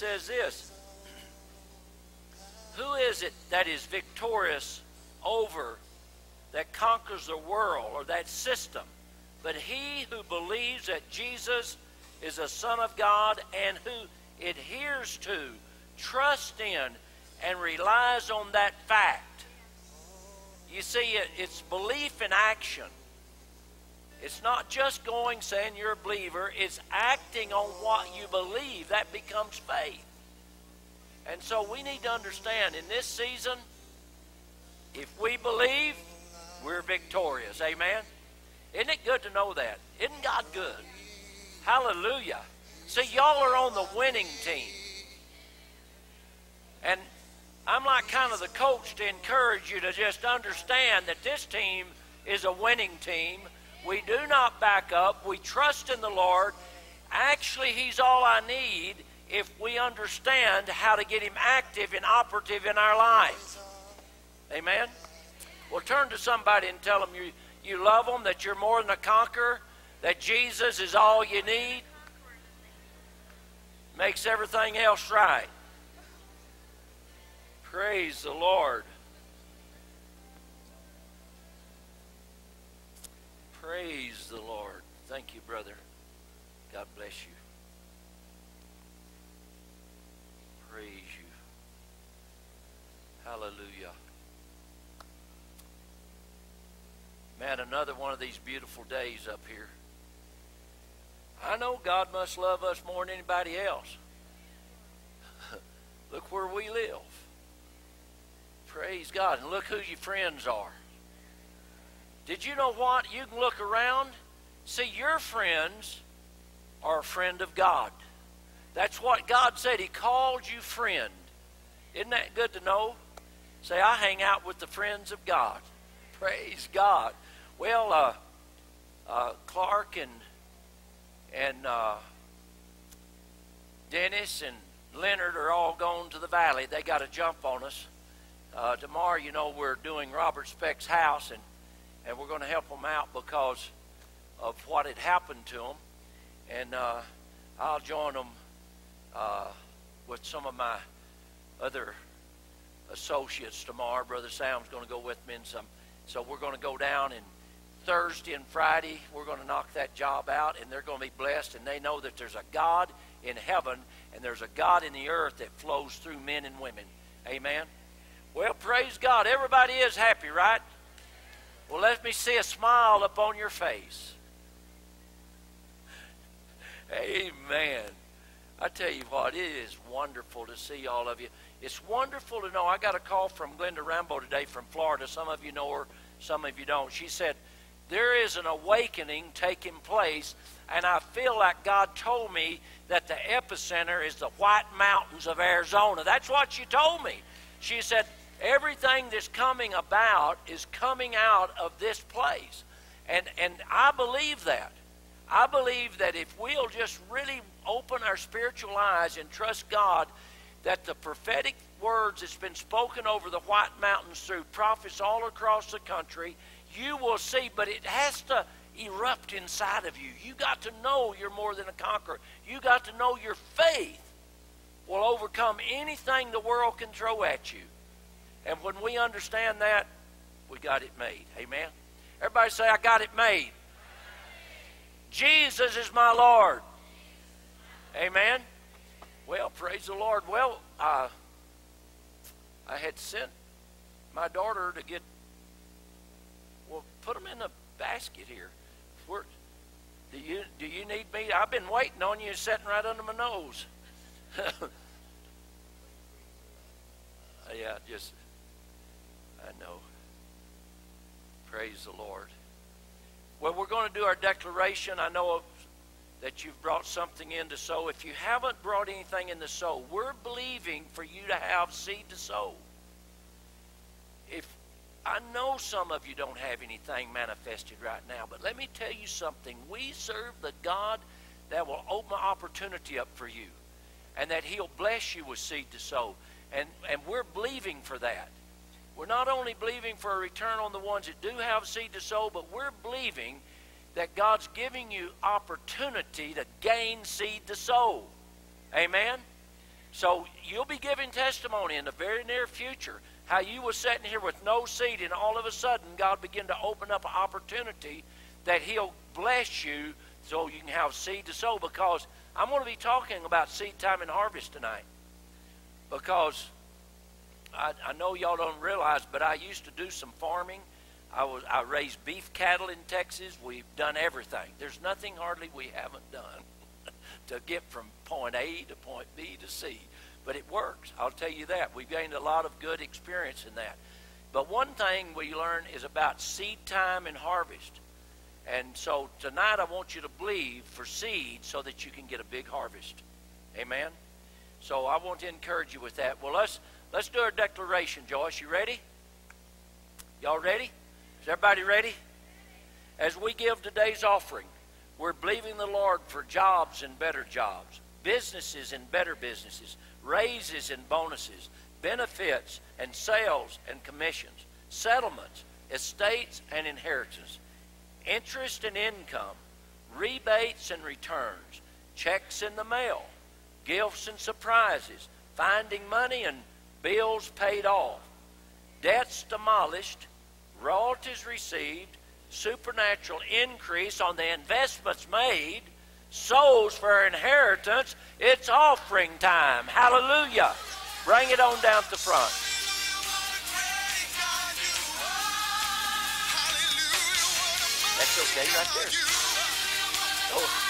says this Who is it that is victorious over, that conquers the world or that system? But he who believes that Jesus is the Son of God and who adheres to, trusts in, and relies on that fact. You see, it's belief in action. It's not just going saying you're a believer, it's acting on what you believe. That becomes faith. And so we need to understand in this season, if we believe, we're victorious. Amen? Isn't it good to know that? Isn't God good? Hallelujah. See, y'all are on the winning team. And I'm like kind of the coach to encourage you to just understand that this team is a winning team. We do not back up. We trust in the Lord. Actually, He's all I need if we understand how to get Him active and operative in our lives. Amen? Well, turn to somebody and tell them you, you love them, that you're more than a conqueror, that Jesus is all you need, makes everything else right. Praise the Lord. Praise the Lord. Thank you, brother. God bless you. Praise you. Hallelujah. Man, another one of these beautiful days up here. I know God must love us more than anybody else. Look where we live. Praise God. And look who your friends are. Did you know what? You can look around. See, your friends are a friend of God. That's what God said. He called you friend. Isn't that good to know? Say, I hang out with the friends of God. Praise God. Well, uh, uh, Clark and and uh, Dennis and Leonard are all going to the valley. They got a jump on us. Uh, tomorrow, you know, we're doing Robert Speck's house, and, and we're going to help them out because of what had happened to them. And uh, I'll join them uh, with some of my other associates tomorrow. Brother Sam's going to go with me, and some. So we're going to go down and Thursday and Friday we're going to knock that job out, and they're going to be blessed. And they know that there's a God in heaven and there's a God in the earth that flows through men and women. Amen. Well, praise God. Everybody is happy, right? Well, let me see a smile upon your face. Amen. I tell you what, it is wonderful to see all of you. It's wonderful to know. I got a call from Glenda Rambo today from Florida. Some of you know her, some of you don't. She said, There is an awakening taking place, and I feel like God told me that the epicenter is the White Mountains of Arizona. That's what she told me. She said, Everything that's coming about is coming out of this place. And, and I believe that. I believe that if we'll just really open our spiritual eyes and trust God, that the prophetic words that's been spoken over the White Mountains through prophets all across the country, you will see, but it has to erupt inside of you. You got to know you're more than a conqueror. You got to know your faith will overcome anything the world can throw at you. And when we understand that, we got it made. Amen. Everybody say, I got it made. Jesus is my Lord. Amen. Well, praise the Lord. Well, uh, I had sent my daughter to get, well, put them in a basket here. Where, do you do you need me? I've been waiting on you, sitting right under my nose. yeah, just I know. Praise the Lord. Well, we're going to do our declaration. I know that you've brought something in to sow. If you haven't brought anything in to sow, we're believing for you to have seed to sow. If I know some of you don't have anything manifested right now, but let me tell you something. We serve the God that will open opportunity up for you and that he'll bless you with seed to sow. And, and we're believing for that. We're not only believing for a return on the ones that do have seed to sow, but we're believing that God's giving you opportunity to gain seed to sow. Amen? So you'll be giving testimony in the very near future how you were sitting here with no seed, and all of a sudden God began to open up an opportunity that He'll bless you so you can have seed to sow. Because I'm going to be talking about seed time and harvest tonight. Because I, I know y'all don't realize, but I used to do some farming. I was I raised beef cattle in Texas. We've done everything. There's nothing hardly we haven't done to get from point A to point B to C. But it works. I'll tell you that. We've gained a lot of good experience in that. But one thing we learn is about seed time and harvest. And so tonight I want you to believe for seed so that you can get a big harvest. Amen. So I want to encourage you with that. Well, let's let's do our declaration, Joyce. You ready? Y'all ready? Is everybody ready? As we give today's offering, we're believing the Lord for jobs and better jobs, businesses and better businesses, raises and bonuses, benefits and sales and commissions, settlements, estates and inheritance, interest and income, rebates and returns, checks in the mail, gifts and surprises, finding money and bills paid off, debts demolished, royalties received, supernatural increase on the investments made, souls for inheritance. It's offering time. Hallelujah. Bring it on down to the front. That's okay right there. Oh.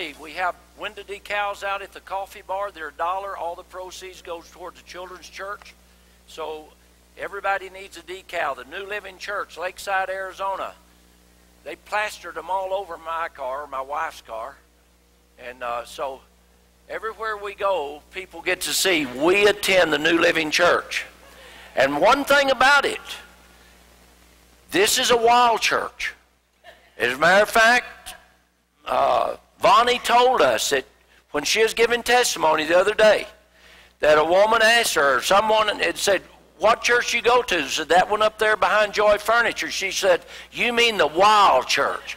Way, we have window decals out at the coffee bar. They're a dollar. All the proceeds goes towards the children's church. So everybody needs a decal. The New Living Church, Lakeside, Arizona. They plastered them all over my car, my wife's car. And uh, so everywhere we go, people get to see we attend the New Living Church. And one thing about it, this is a wild church. As a matter of fact, uh, Vonnie told us that when she was giving testimony the other day, that a woman asked her, someone had said, what church you go to? Said that one up there behind Joy Furniture. She said, you mean the wild church.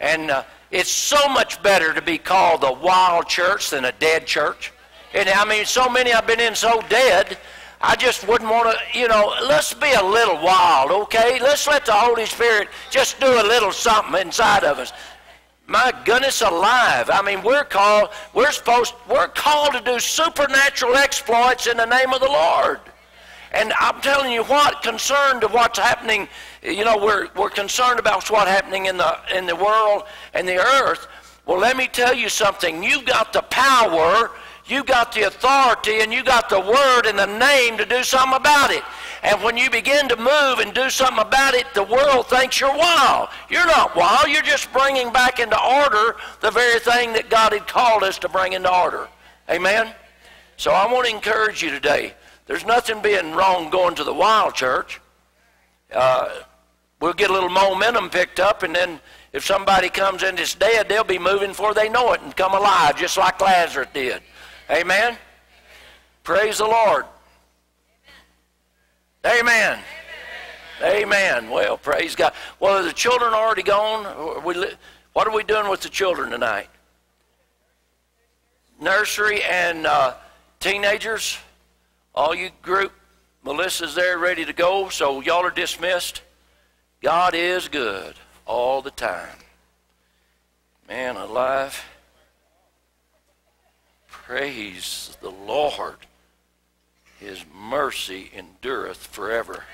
And uh, it's so much better to be called the wild church than a dead church. And I mean, so many I've been in so dead I just wouldn't want to, you know, let's be a little wild, okay? Let's let the Holy Spirit just do a little something inside of us. My goodness alive. I mean, we're called, we're supposed, we're called to do supernatural exploits in the name of the Lord. And I'm telling you what, concerned of what's happening, you know, we're, we're concerned about what's happening in the, in the world and the earth. Well, let me tell you something. You've got the power you got the authority and you got the word and the name to do something about it. And when you begin to move and do something about it, the world thinks you're wild. You're not wild. You're just bringing back into order the very thing that God had called us to bring into order. Amen? So I want to encourage you today. There's nothing being wrong going to the wild church. Uh, we'll get a little momentum picked up, and then if somebody comes in that's dead, they'll be moving before they know it and come alive, just like Lazarus did. Amen? Praise the Lord. Amen. Amen. Well, praise God. Well, are the children already gone? We, what are we doing with the children tonight? nursery and uh, teenagers, all you group, Melissa's there ready to go, so y'all are dismissed. God is good all the time. Man alive. Praise the Lord. His mercy endureth forever.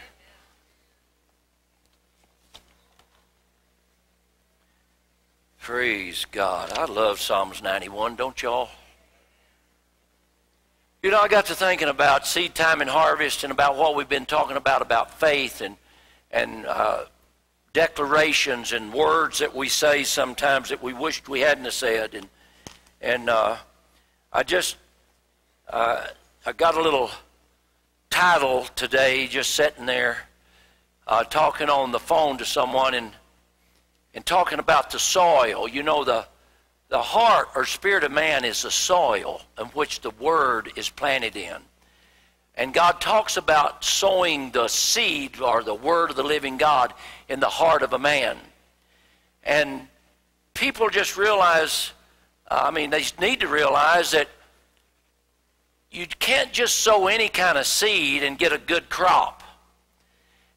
Praise God. I love Psalms 91, don't y'all? You know, I got to thinking about seed time and harvest and about what we've been talking about about faith and and uh, declarations and words that we say sometimes that we wished we hadn't said and and uh, I just uh, I got a little title today just sitting there uh, talking on the phone to someone and and talking about the soil. You know, the, the heart or spirit of man is the soil in which the word is planted in. And God talks about sowing the seed or the word of the living God in the heart of a man. And people just realize, I mean, they need to realize that you can't just sow any kind of seed and get a good crop.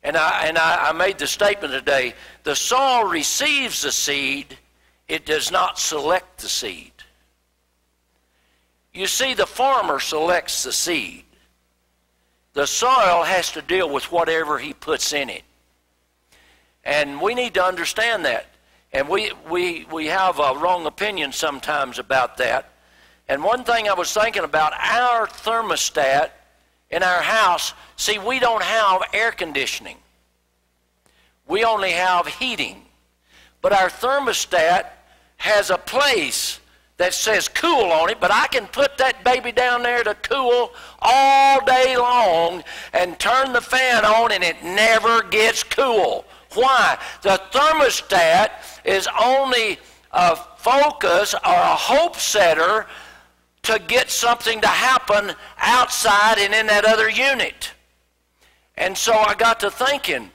And I, and I, I made the statement today the soil receives the seed, it does not select the seed. You see, the farmer selects the seed. The soil has to deal with whatever he puts in it. And we need to understand that. And we, we, we have a wrong opinion sometimes about that. And one thing I was thinking about our thermostat in our house, see, we don't have air conditioning. We only have heating. But our thermostat has a place that says cool on it, but I can put that baby down there to cool all day long and turn the fan on and it never gets cool. Why? The thermostat is only a focus or a hope setter to get something to happen outside and in that other unit. And so I got to thinking,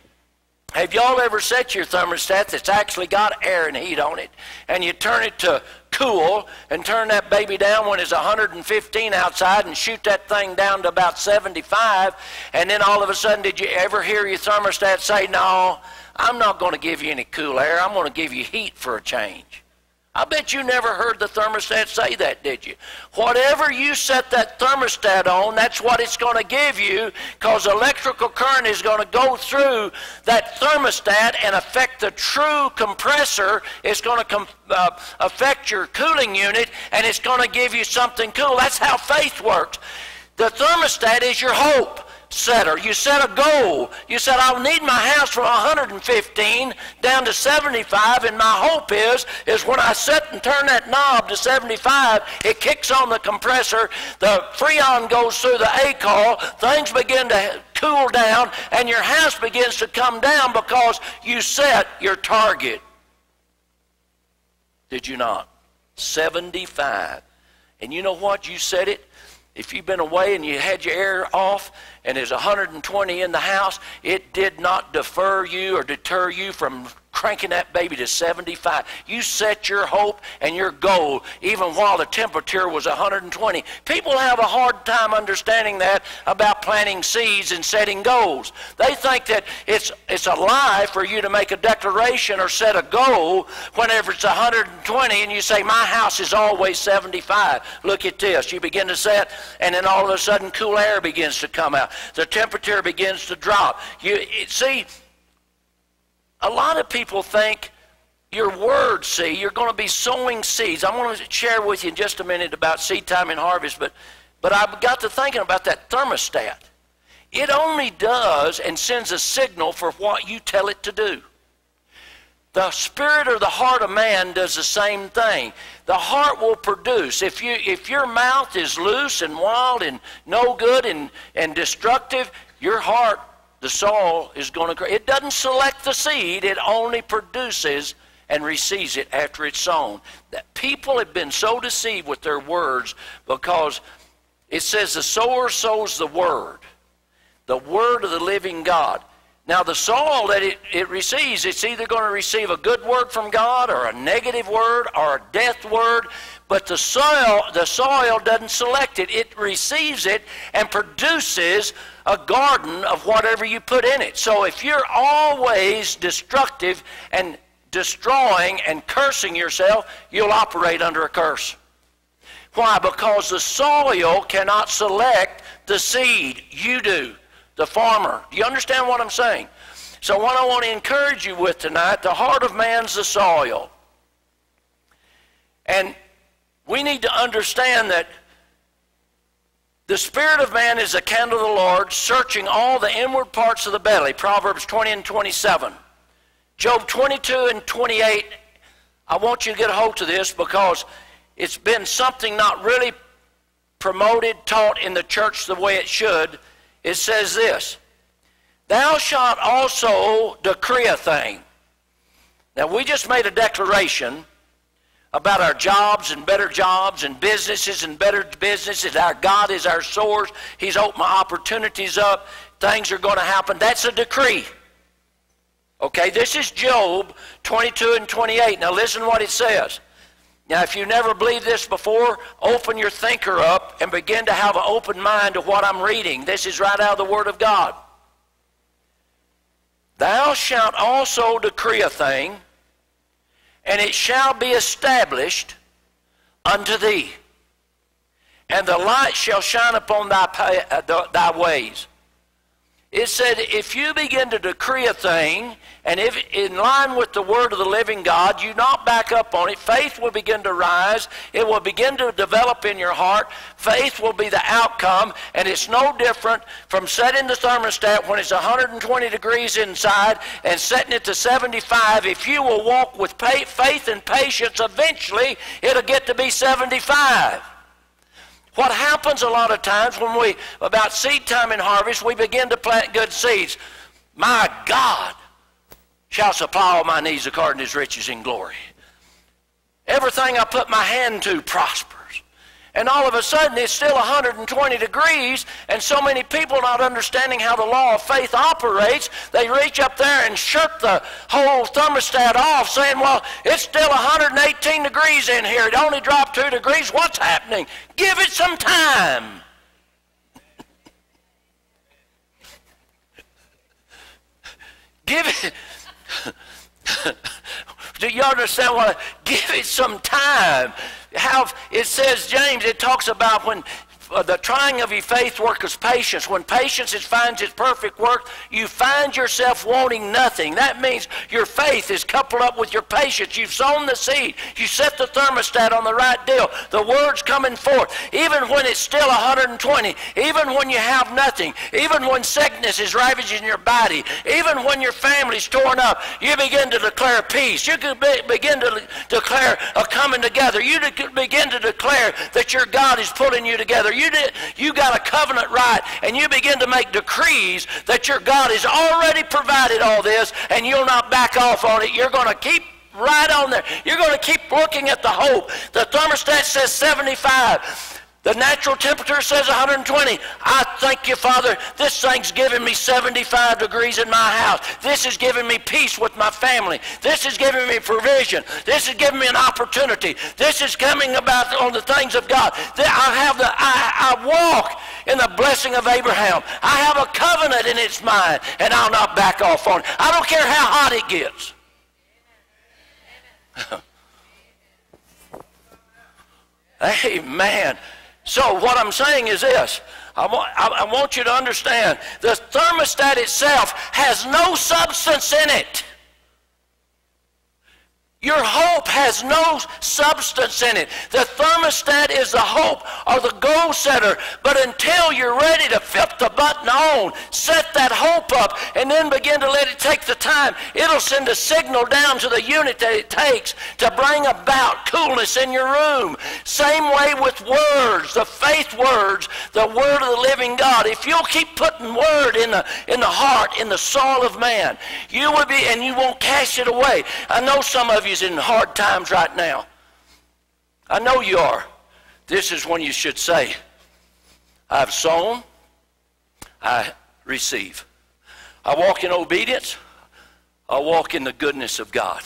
have y'all ever set your thermostat that's actually got air and heat on it, and you turn it to cool and turn that baby down when it's 115 outside and shoot that thing down to about 75, and then all of a sudden, did you ever hear your thermostat say, No, I'm not going to give you any cool air, I'm going to give you heat for a change? I bet you never heard the thermostat say that, did you? Whatever you set that thermostat on, that's what it's going to give you because electrical current is going to go through that thermostat and affect the true compressor. It's going to uh, affect your cooling unit and it's going to give you something cool. That's how faith works. The thermostat is your hope setter. You set a goal. You said, I'll need my house from 115 down to 75, and my hope is, is when I set and turn that knob to 75, it kicks on the compressor, the freon goes through the A-coil, things begin to cool down, and your house begins to come down because you set your target. Did you not? 75. And you know what? You said it. If you've been away and you had your air off, and there's 120 in the house, it did not defer you or deter you from cranking that baby to 75. You set your hope and your goal even while the temperature was 120. People have a hard time understanding that about planting seeds and setting goals. They think that it's, it's a lie for you to make a declaration or set a goal whenever it's 120 and you say, My house is always 75. Look at this. You begin to set, and then all of a sudden cool air begins to come out. The temperature begins to drop. You see, a lot of people think your word, see, you're going to be sowing seeds. I'm going to share with you in just a minute about seed time and harvest, but, but I got to thinking about that thermostat. It only does and sends a signal for what you tell it to do. The spirit or the heart of man does the same thing. The heart will produce. If, you, if your mouth is loose and wild and no good and, and destructive, your heart the soil is going to. It doesn't select the seed, it only produces and receives it after it's sown. That people have been so deceived with their words because it says the sower sows the word, the word of the living God. Now, the soil that it, it receives, it's either going to receive a good word from God or a negative word or a death word, but the soil, the soil doesn't select it. It receives it and produces a garden of whatever you put in it. So if you're always destructive and destroying and cursing yourself, you'll operate under a curse. Why? Because the soil cannot select the seed. You do the farmer. Do you understand what I'm saying? So, what I want to encourage you with tonight the heart of man's the soil. And we need to understand that the spirit of man is the candle of the Lord, searching all the inward parts of the belly. Proverbs 20 and 27. Job 22 and 28. I want you to get a hold of this because it's been something not really promoted, taught in the church the way it should it says this Thou shalt also decree a thing. Now, we just made a declaration about our jobs and better jobs and businesses and better businesses. Our God is our source. He's opened my opportunities up. Things are going to happen. That's a decree. Okay, this is Job 22 and 28. Now, listen what it says. Now, if you never believed this before, open your thinker up and begin to have an open mind to what I'm reading. This is right out of the Word of God. Thou shalt also decree a thing, and it shall be established unto thee. And the light shall shine upon thy, uh, thy ways. It said, if you begin to decree a thing, and if in line with the word of the living God, you not back up on it, faith will begin to rise. It will begin to develop in your heart. Faith will be the outcome, and it's no different from setting the thermostat when it's 120 degrees inside and setting it to 75. If you will walk with faith and patience, eventually it'll get to be 75. What happens a lot of times when we, about seed time and harvest, we begin to plant good seeds. My God shall supply all my needs according to his riches in glory. Everything I put my hand to prospers and all of a sudden it's still 120 degrees, and so many people not understanding how the law of faith operates, they reach up there and shut the whole thermostat off, saying, Well, it's still 118 degrees in here. It only dropped two degrees. What's happening? Give it some time. Give it. Do you understand what? Give it some time how it says, James, it talks about when uh, the trying of your faith worketh patience. When patience finds its perfect work, you find yourself wanting nothing. That means your faith is coupled up with your patience. You've sown the seed. You set the thermostat on the right deal. The word's coming forth. Even when it's still 120, even when you have nothing, even when sickness is ravaging your body, even when your family's torn up, you begin to declare peace. You can be, begin to declare a coming together. You begin to declare that your God is pulling you together you, did, you got a covenant right and you begin to make decrees that your God has already provided all this and you'll not back off on it, you're going to keep right on there. You're going to keep looking at the hope. The thermostat says 75. The natural temperature says 120. I thank you, Father. This thing's giving me 75 degrees in my house. This is giving me peace with my family. This is giving me provision. This is giving me an opportunity. This is coming about on the things of God. I have the I, I walk in the blessing of Abraham. I have a covenant in its mind, and I'll not back off on it. I don't care how hot it gets. Amen. So what I'm saying is this. I want, I want you to understand the thermostat itself has no substance in it. Your hope has no substance in it. The thermostat is the hope or the goal setter. But until you're ready to flip the button on, set that hope up, and then begin to let it take the time, it'll send a signal down to the unit that it takes to bring about coolness in your room. Same way with words, the faith words, the word of the living God. If you'll keep putting word in the in the heart, in the soul of man, you will be, and you won't cast it away. I know some of you is in hard times right now. I know you are. This is when you should say, I've sown, I receive. I walk in obedience. I walk in the goodness of God.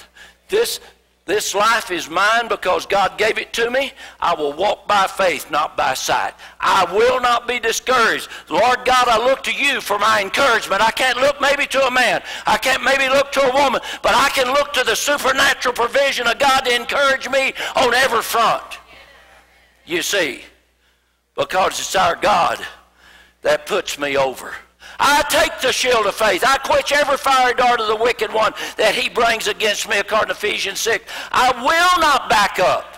This, this life is mine because God gave it to me. I will walk by faith, not by sight. I will not be discouraged. Lord God, I look to you for my encouragement. I can't look maybe to a man. I can't maybe look to a woman, but I can look to the supernatural provision of God to encourage me on every front. You see, because it's our God that puts me over. I take the shield of faith. I quench every fiery dart of the wicked one that he brings against me, according to Ephesians 6. I will not back up,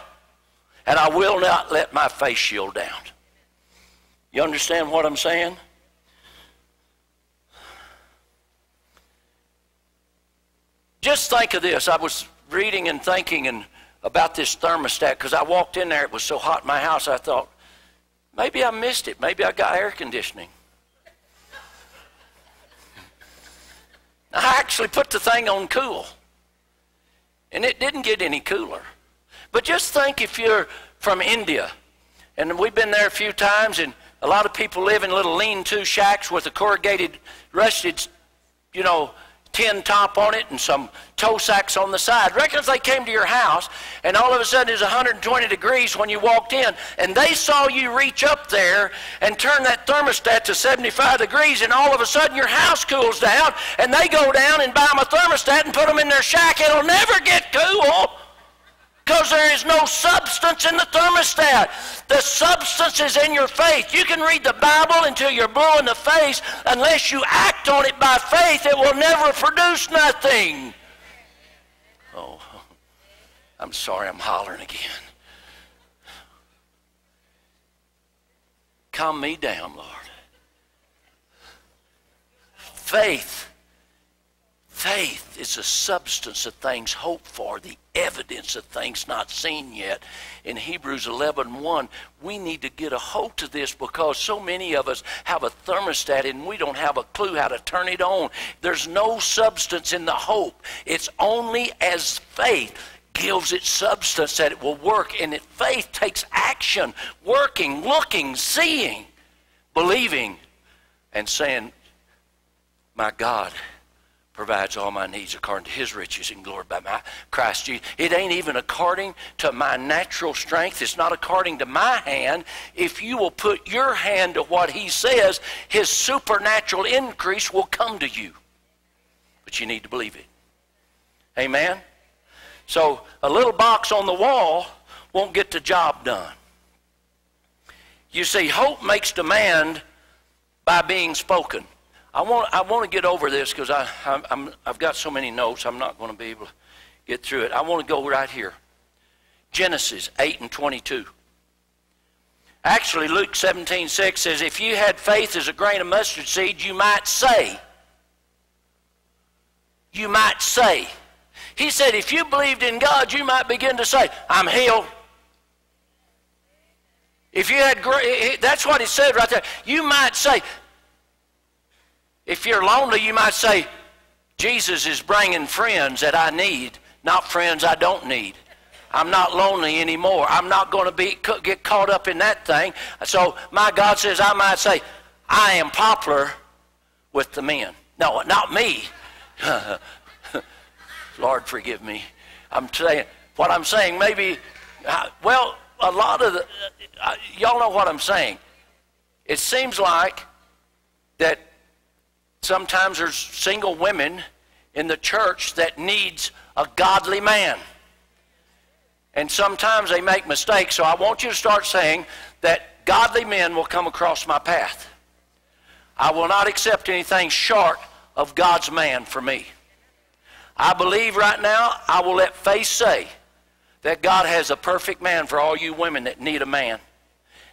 and I will not let my face shield down. You understand what I'm saying? Just think of this. I was reading and thinking and about this thermostat because I walked in there. It was so hot in my house. I thought, maybe I missed it. Maybe I got air conditioning. I actually put the thing on cool. And it didn't get any cooler. But just think if you're from India, and we've been there a few times, and a lot of people live in little lean-to shacks with a corrugated, rusted, you know, tin top on it and some tow sacks on the side. Reckon if they came to your house and all of a sudden it was 120 degrees when you walked in and they saw you reach up there and turn that thermostat to 75 degrees and all of a sudden your house cools down and they go down and buy them a thermostat and put them in their shack, it'll never get cool. Because there is no substance in the thermostat. The substance is in your faith. You can read the Bible until you're blue in the face. Unless you act on it by faith, it will never produce nothing. Oh, I'm sorry, I'm hollering again. Calm me down, Lord. Faith Faith is the substance of things hoped for, the evidence of things not seen yet. In Hebrews 11 1, we need to get a hold to this because so many of us have a thermostat and we don't have a clue how to turn it on. There's no substance in the hope. It's only as faith gives it substance that it will work. And it, faith takes action, working, looking, seeing, believing, and saying, My God provides all my needs according to his riches and glory by my Christ Jesus. It ain't even according to my natural strength. It's not according to my hand. If you will put your hand to what he says, his supernatural increase will come to you. But you need to believe it. Amen? So a little box on the wall won't get the job done. You see, hope makes demand by being spoken. I want, I want to get over this because I, I'm, I've got so many notes, I'm not going to be able to get through it. I want to go right here. Genesis 8 and 22. Actually, Luke 17, 6 says, If you had faith as a grain of mustard seed, you might say, you might say. He said, if you believed in God, you might begin to say, I'm healed. If you had, that's what he said right there. You might say, if you're lonely, you might say, Jesus is bringing friends that I need, not friends I don't need. I'm not lonely anymore. I'm not going to be get caught up in that thing. So my God says I might say, I am popular with the men. No, not me. Lord, forgive me. I'm saying what I'm saying. Maybe, uh, well, a lot of the uh, y'all know what I'm saying. It seems like that Sometimes there's single women in the church that needs a godly man. And sometimes they make mistakes. So I want you to start saying that godly men will come across my path. I will not accept anything short of God's man for me. I believe right now, I will let faith say that God has a perfect man for all you women that need a man.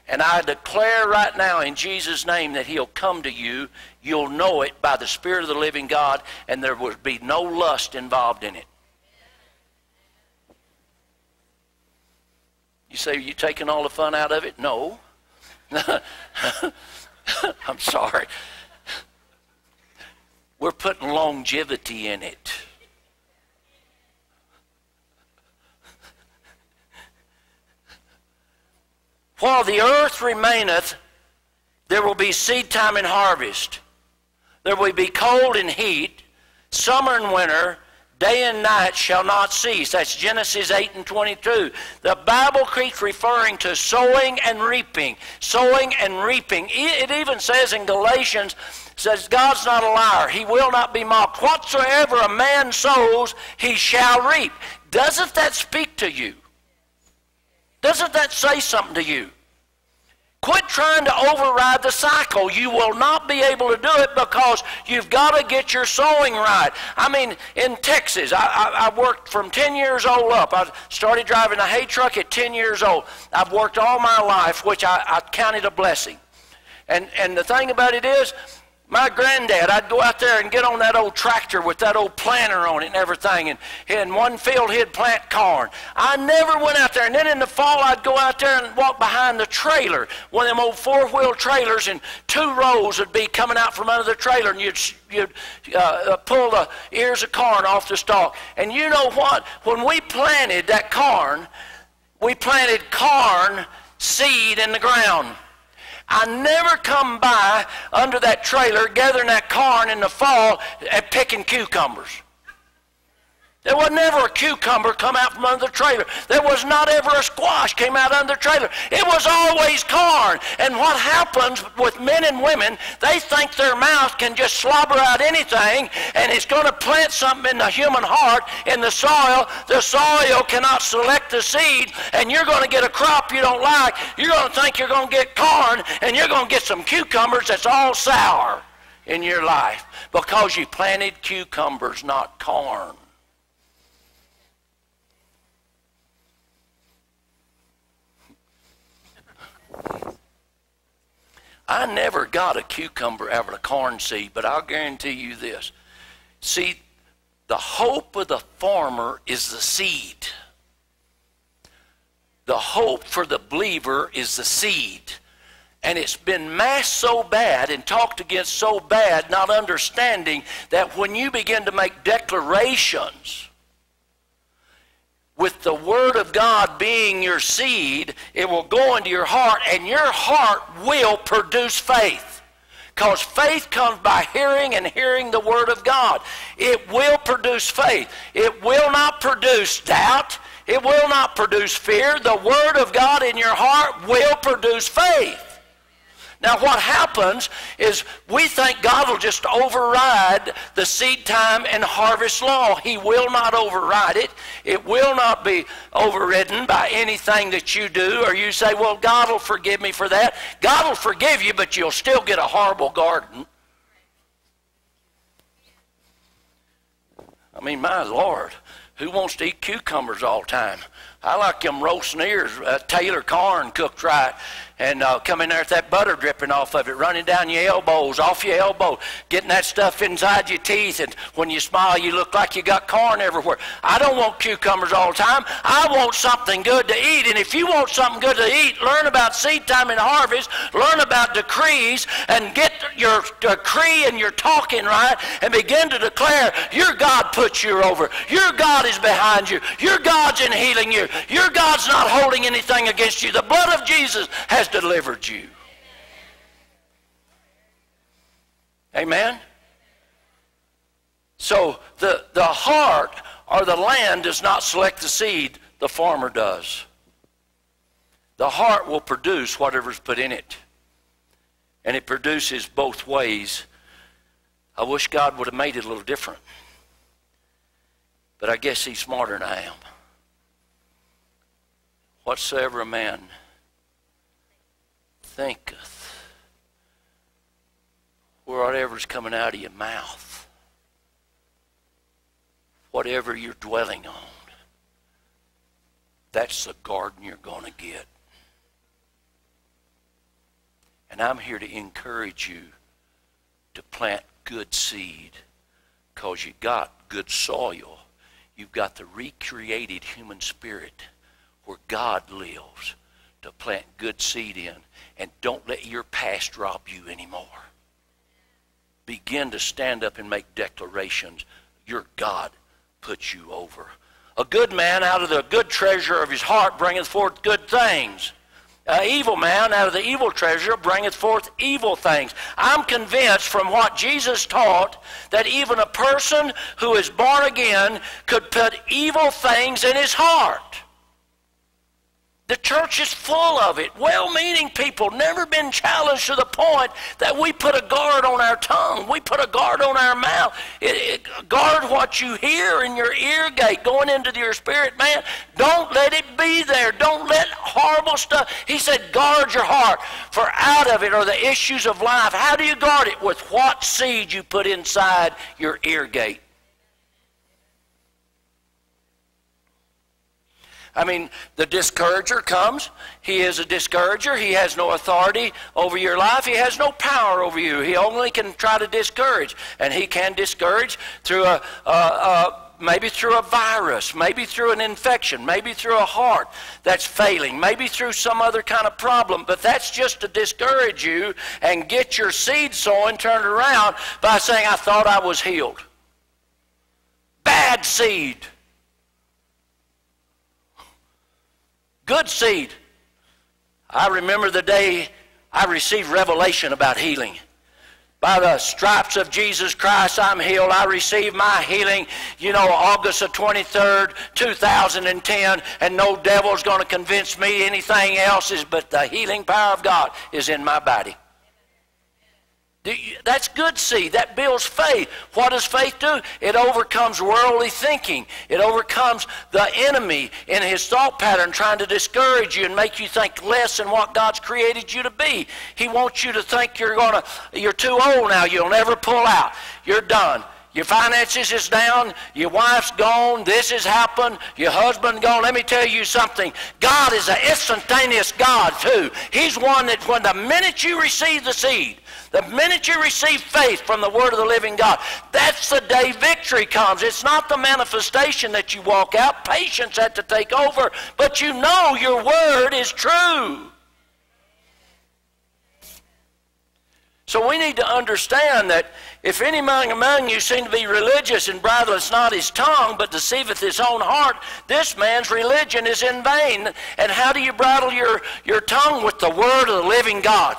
And I declare right now in Jesus' name that he'll come to you. You'll know it by the Spirit of the living God, and there will be no lust involved in it. You say, you taking all the fun out of it? No. I'm sorry. We're putting longevity in it. While the earth remaineth, there will be seed time and harvest. There will be cold and heat, summer and winter, day and night shall not cease. That's Genesis 8 and 22. The Bible keeps referring to sowing and reaping. Sowing and reaping. It even says in Galatians, says God's not a liar. He will not be mocked. Whatsoever a man sows, he shall reap. Doesn't that speak to you? Doesn't that say something to you? Quit trying to override the cycle. You will not be able to do it because you've got to get your sowing right. I mean, in Texas, I, I, I, worked from 10 years old up. I started driving a hay truck at 10 years old. I've worked all my life, which I, I counted a blessing. And, and the thing about it is, my granddad, I'd go out there and get on that old tractor with that old planter on it and everything. And in one field, he'd plant corn. I never went out there. And then in the fall, I'd go out there and walk behind the trailer, one of them old four wheel trailers, and two rows would be coming out from under the trailer. And you'd, you'd uh, uh, pull the ears of corn off the stalk. And you know what? When we planted that corn, we planted corn seed in the ground. I never come by under that trailer gathering that corn in the fall and picking cucumbers. There was never a cucumber come out from under the trailer. There was not ever a squash came out under the trailer. It was always corn. And what happens with men and women, they think their mouth can just slobber out anything and it's going to plant something in the human heart in the soil. The soil cannot select the seed and you're going to get a crop you don't like. You're going to think you're going to get corn and you're going to get some cucumbers that's all sour in your life because you planted cucumbers, not corn. I never got a cucumber out of a corn seed, but I'll guarantee you this. See, the hope of the farmer is the seed. The hope for the believer is the seed. And it's been masked so bad and talked against so bad, not understanding that when you begin to make declarations, with the Word of God being your seed, it will go into your heart, and your heart will produce faith. Because faith comes by hearing and hearing the Word of God. It will produce faith. It will not produce doubt. It will not produce fear. The Word of God in your heart will produce faith. Now, what happens is we think God will just override the seed time and harvest law. He will not override it. It will not be overridden by anything that you do, or you say, well, God will forgive me for that. God will forgive you, but you'll still get a horrible garden. I mean, my Lord, who wants to eat cucumbers all the time? I like them roasting ears, uh, Taylor corn cooked right and uh, come in there with that butter dripping off of it, running down your elbows, off your elbow, getting that stuff inside your teeth, and when you smile, you look like you got corn everywhere. I don't want cucumbers all the time. I want something good to eat, and if you want something good to eat, learn about seed time and harvest, learn about decrees, and get your decree and your talking right, and begin to declare your God puts you over. Your God is behind you. Your God's in healing you. Your God's not holding anything against you. The blood of Jesus has delivered you. Amen? So the, the heart or the land does not select the seed, the farmer does. The heart will produce whatever's put in it. And it produces both ways. I wish God would have made it a little different. But I guess he's smarter than I am. Whatsoever a man thinketh, whatever's coming out of your mouth, whatever you're dwelling on, that's the garden you're going to get. And I'm here to encourage you to plant good seed because you got good soil. You've got the recreated human spirit where God lives to plant good seed in and don't let your past rob you anymore. Begin to stand up and make declarations. Your God puts you over. A good man out of the good treasure of his heart bringeth forth good things. An evil man out of the evil treasure bringeth forth evil things. I'm convinced from what Jesus taught that even a person who is born again could put evil things in his heart. The church is full of it. Well meaning people, never been challenged to the point that we put a guard on our tongue. We put a guard on our mouth. It, it, guard what you hear in your ear gate going into your spirit, man. Don't let it be there. Don't let horrible stuff. He said, guard your heart, for out of it are the issues of life. How do you guard it? With what seed you put inside your ear gate. I mean, the discourager comes. He is a discourager. He has no authority over your life. He has no power over you. He only can try to discourage. And he can discourage through a, a, a maybe through a virus, maybe through an infection, maybe through a heart that's failing, maybe through some other kind of problem. But that's just to discourage you and get your seed sowing turned around by saying, I thought I was healed. Bad seed. Good seed. I remember the day I received revelation about healing. By the stripes of Jesus Christ, I'm healed. I received my healing, you know, August the 23rd, 2010, and no devil's going to convince me anything else is but the healing power of God is in my body. That's good seed. That builds faith. What does faith do? It overcomes worldly thinking. It overcomes the enemy in his thought pattern trying to discourage you and make you think less than what God's created you to be. He wants you to think you're gonna you're too old now, you'll never pull out. You're done. Your finances is down, your wife's gone, this has happened, your husband gone. Let me tell you something. God is an instantaneous God too. He's one that when the minute you receive the seed, the minute you receive faith from the Word of the living God, that's the day victory comes. It's not the manifestation that you walk out. Patience had to take over, but you know your Word is true. So we need to understand that if any man among you seem to be religious and bridleth not his tongue, but deceiveth his own heart, this man's religion is in vain. And how do you bridle your, your tongue? With the word of the living God.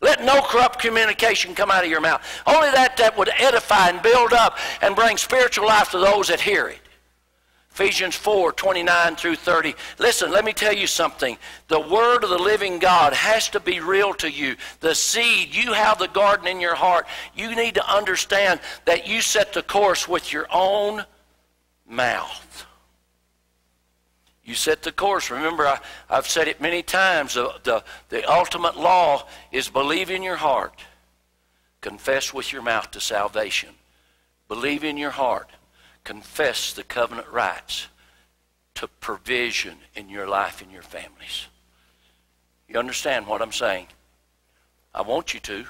Let no corrupt communication come out of your mouth. Only that that would edify and build up and bring spiritual life to those that hear it. Ephesians 4 29 through 30. Listen, let me tell you something. The Word of the living God has to be real to you. The seed, you have the garden in your heart. You need to understand that you set the course with your own mouth. You set the course. Remember, I, have said it many times. The, the, the ultimate law is believe in your heart, confess with your mouth to salvation. Believe in your heart, confess the covenant rights to provision in your life and your families. You understand what I'm saying? I want you to.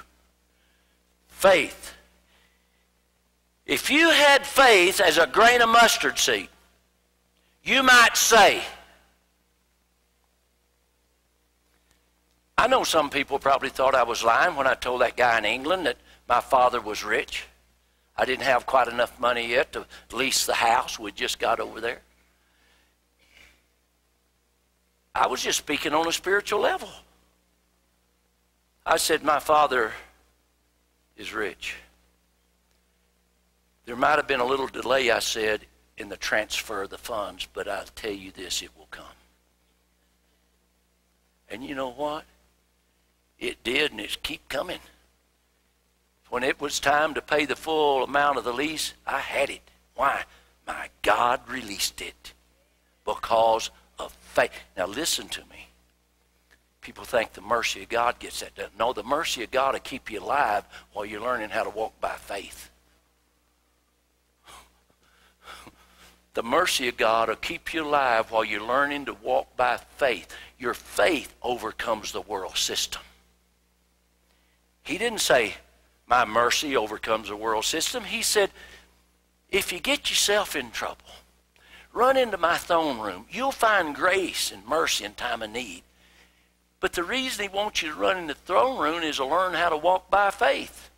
Faith. If you had faith as a grain of mustard seed, you might say, I know some people probably thought I was lying when I told that guy in England that my father was rich. I didn't have quite enough money yet to lease the house we just got over there. I was just speaking on a spiritual level. I said, My father is rich. There might have been a little delay, I said, in the transfer of the funds, but I'll tell you this, it will come. And you know what? It did, and it's keep coming. When it was time to pay the full amount of the lease, I had it. Why? My God released it because of faith. Now listen to me. People think the mercy of God gets that done. No, the mercy of God will keep you alive while you're learning how to walk by faith. The mercy of God will keep you alive while you're learning to walk by faith. Your faith overcomes the world system. He didn't say, My mercy overcomes the world system. He said, If you get yourself in trouble, run into my throne room. You'll find grace and mercy in time of need. But the reason he wants you to run in the throne room is to learn how to walk by faith.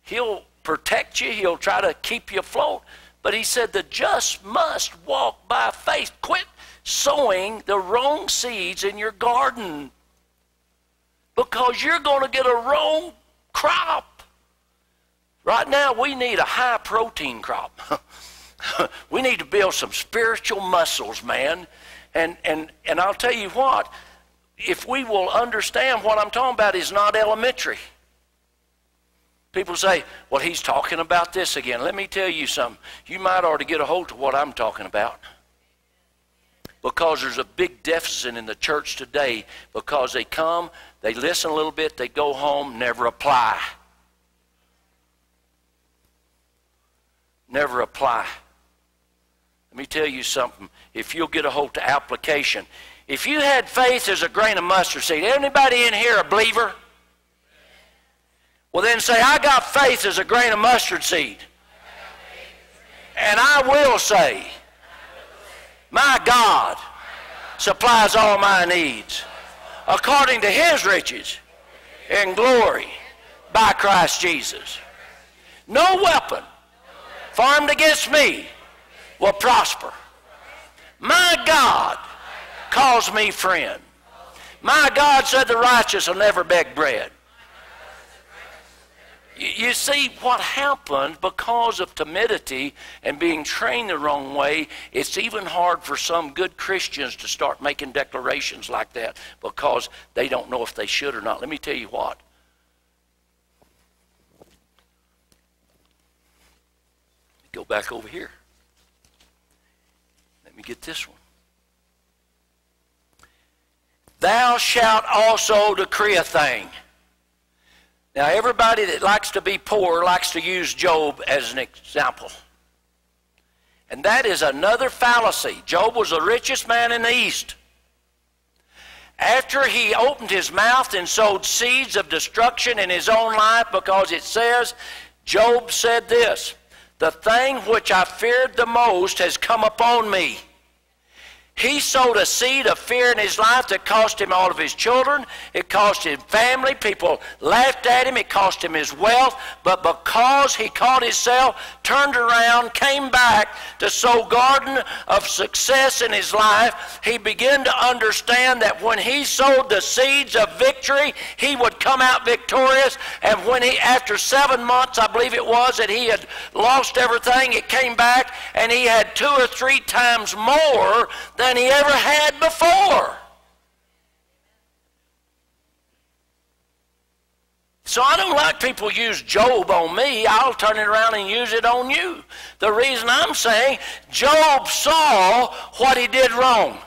He'll protect you, he'll try to keep you afloat. But he said the just must walk by faith. Quit sowing the wrong seeds in your garden because you're going to get a wrong crop. Right now, we need a high protein crop. we need to build some spiritual muscles, man. And, and, and I'll tell you what, if we will understand what I'm talking about is not elementary. People say, well, he's talking about this again. Let me tell you something. You might already get a hold of what I'm talking about. Because there's a big deficit in the church today because they come, they listen a little bit, they go home, never apply. Never apply. Let me tell you something. If you'll get a hold to application, if you had faith as a grain of mustard seed, anybody in here a believer? Well, then say, I got faith as a grain of mustard seed. And I will say, my God supplies all my needs according to his riches in glory by Christ Jesus. No weapon formed against me will prosper. My God calls me friend. My God said the righteous will never beg bread. You see, what happened because of timidity and being trained the wrong way, it's even hard for some good Christians to start making declarations like that because they don't know if they should or not. Let me tell you what. Go back over here. Let me get this one. Thou shalt also decree a thing. Now, everybody that likes to be poor likes to use Job as an example. And that is another fallacy. Job was the richest man in the East. After he opened his mouth and sowed seeds of destruction in his own life, because it says, Job said this The thing which I feared the most has come upon me. He sowed a seed of fear in his life that cost him all of his children. It cost him family. People laughed at him. It cost him his wealth. But because he caught himself, turned around, came back to sow garden of success in his life, he began to understand that when he sowed the seeds of victory, he would come out victorious. And when he, after seven months, I believe it was, that he had lost everything, it came back and he had two or three times more than he ever had before. So I don't like people use Job on me. I'll turn it around and use it on you. The reason I'm saying Job saw what he did wrong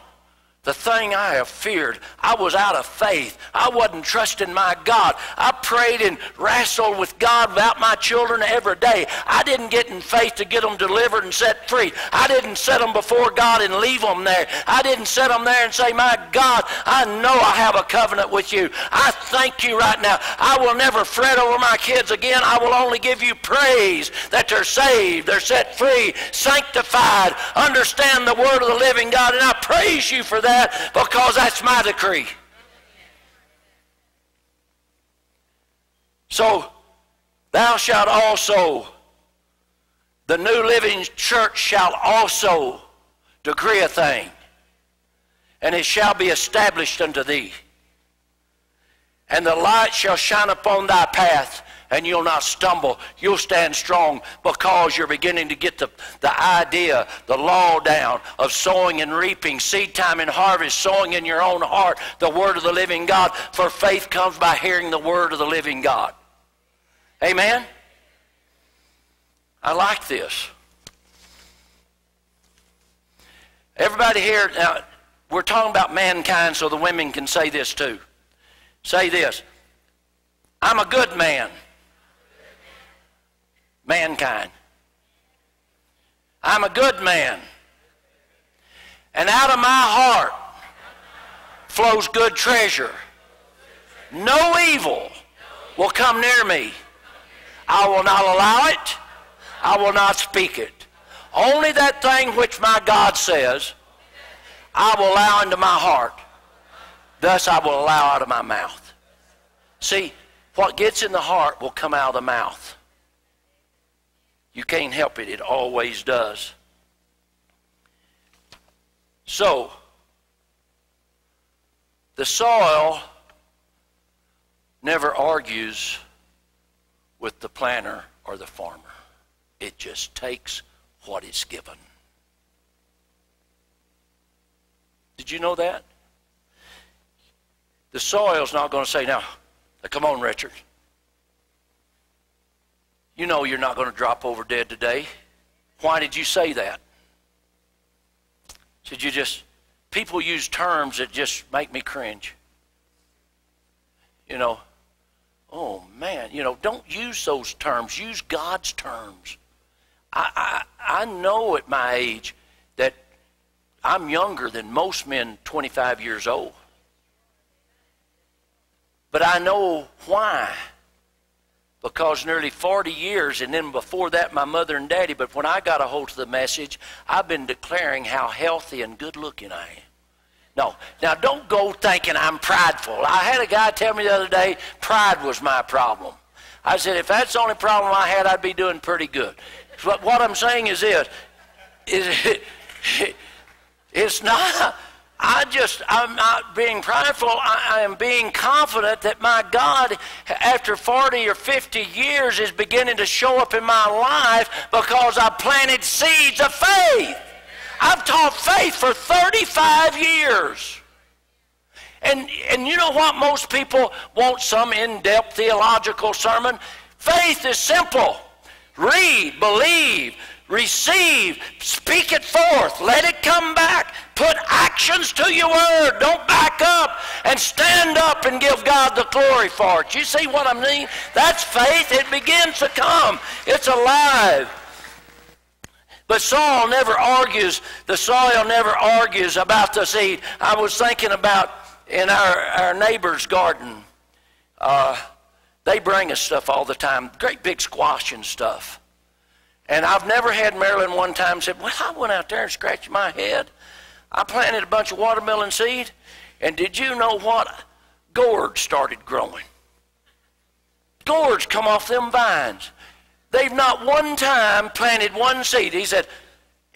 the thing I have feared. I was out of faith. I wasn't trusting my God. I prayed and wrestled with God about my children every day. I didn't get in faith to get them delivered and set free. I didn't set them before God and leave them there. I didn't set them there and say, My God, I know I have a covenant with you. I thank you right now. I will never fret over my kids again. I will only give you praise that they're saved, they're set free, sanctified, understand the word of the living God, and I praise you for that that because that's my decree. So, thou shalt also, the New Living Church shall also decree a thing, and it shall be established unto thee. And the light shall shine upon thy path, and you'll not stumble. You'll stand strong because you're beginning to get the, the idea, the law down of sowing and reaping, seed time and harvest, sowing in your own heart the word of the living God. For faith comes by hearing the word of the living God. Amen? I like this. Everybody here, now, we're talking about mankind so the women can say this too. Say this I'm a good man mankind. I'm a good man. And out of my heart flows good treasure. No evil will come near me. I will not allow it. I will not speak it. Only that thing which my God says, I will allow into my heart. Thus I will allow out of my mouth. See, what gets in the heart will come out of the mouth. You can't help it, it always does. So, The soil never argues with the planter or the farmer. It just takes what is given. Did you know that? The soil's not going to say, now, come on, Richard. You know you're not going to drop over dead today. Why did you say that? Should you just, people use terms that just make me cringe. You know, oh man, you know, don't use those terms. Use God's terms. I, I, I know at my age that I'm younger than most men 25 years old. But I know why. Because nearly 40 years, and then before that, my mother and daddy, but when I got a hold of the message, I've been declaring how healthy and good looking I am. No. Now, don't go thinking I'm prideful. I had a guy tell me the other day pride was my problem. I said, if that's the only problem I had, I'd be doing pretty good. But what I'm saying is this, is it, it's not, I just, I'm not being prideful. I, I, am being confident that my God, after 40 or 50 years, is beginning to show up in my life because I planted seeds of faith. I've taught faith for 35 years. And, and you know what? Most people want some in depth theological sermon. Faith is simple read, believe, receive, speak it forth, let it come back. Put actions to your word. Don't back up and stand up and give God the glory for it. You see what I mean? That's faith. It begins to come, it's alive. But soil never argues, the soil never argues about the seed. I was thinking about in our, our neighbor's garden. Uh, they bring us stuff all the time, great big squash and stuff. And I've never had Marilyn one time said, Well, I went out there and scratched my head. I planted a bunch of watermelon seed, and did you know what? Gourds started growing. Gourds come off them vines. They've not one time planted one seed. He said,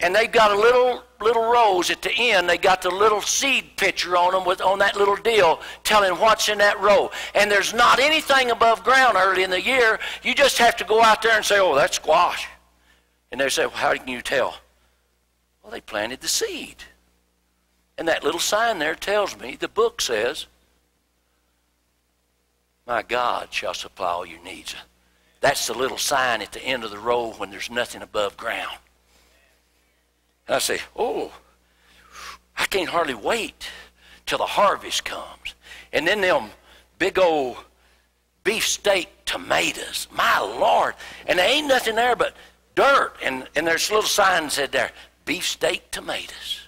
and they've got a little little rose at the end. They got the little seed picture on them with on that little deal telling what's in that row. And there's not anything above ground early in the year. You just have to go out there and say, "Oh, that's squash," and they say, well, "How can you tell?" Well, they planted the seed, and that little sign there tells me the book says, "My God shall supply all your needs." That's the little sign at the end of the row when there's nothing above ground. And I say, oh, I can't hardly wait till the harvest comes. And then them big old beefsteak tomatoes. My Lord. And there ain't nothing there but dirt. And, and there's a little sign said there, beefsteak tomatoes.